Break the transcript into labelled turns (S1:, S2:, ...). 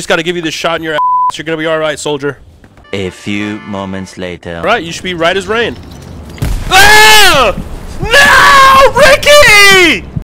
S1: Just got to give you this shot in your ass. You're gonna be all right, soldier.
S2: A few moments later.
S1: All right, you should be right as rain.